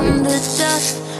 from the dust.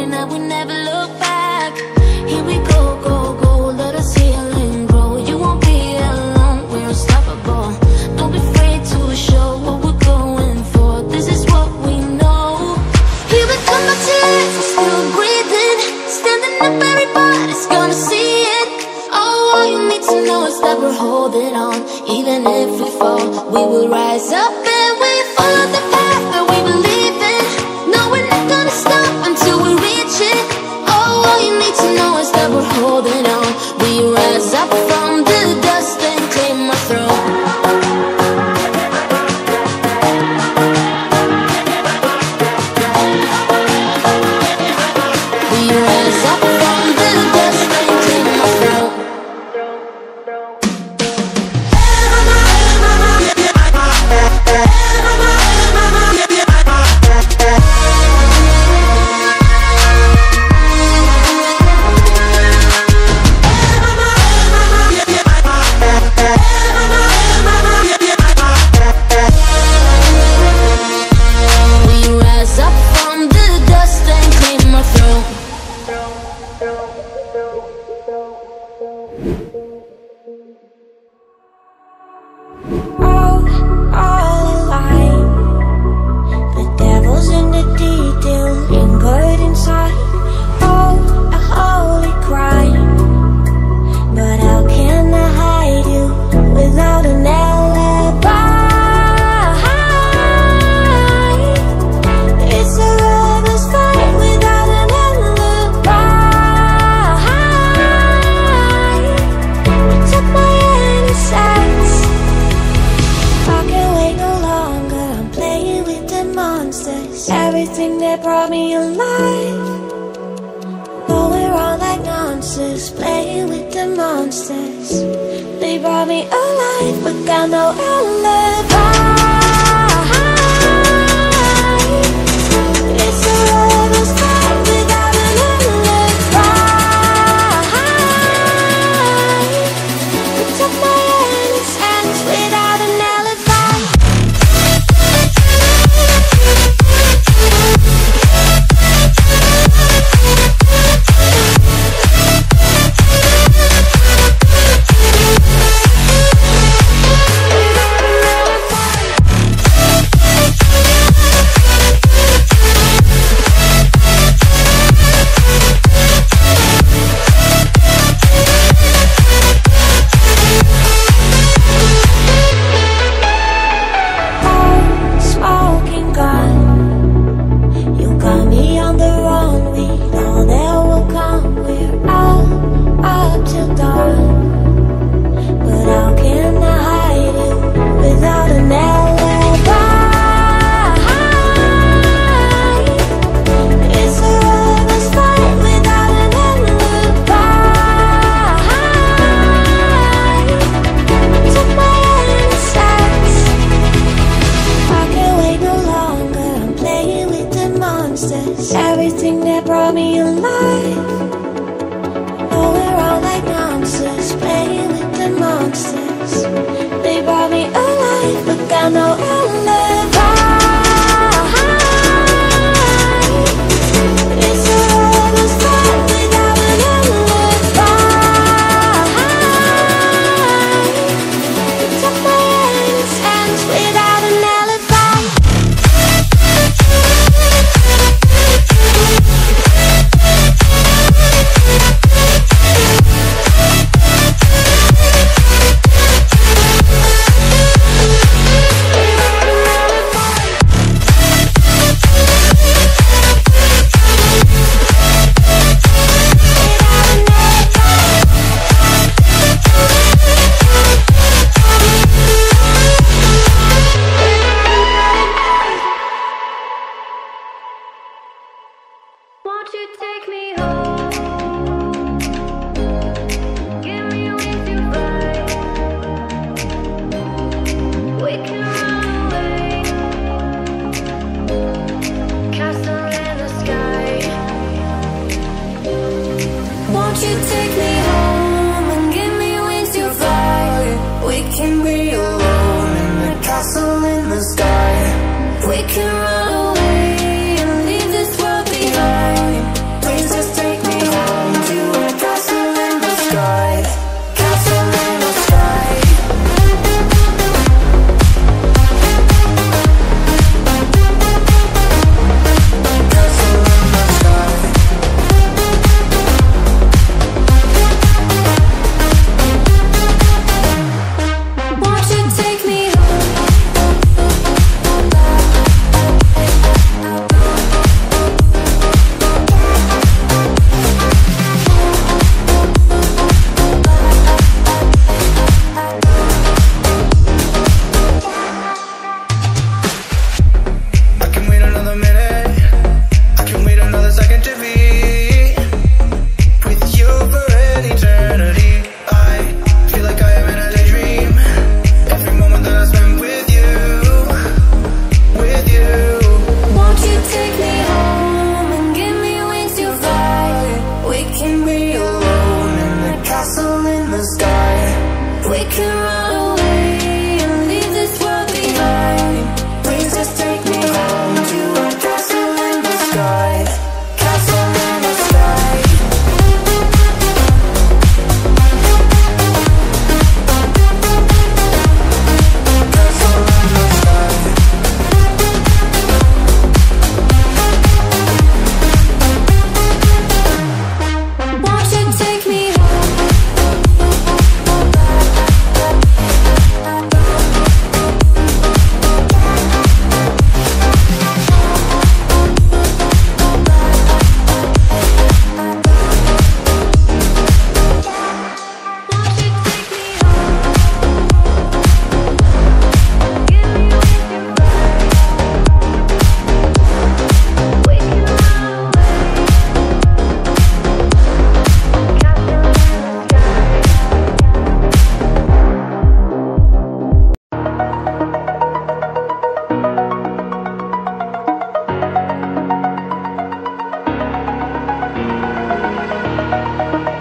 something that we never lonely.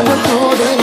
I'm a golden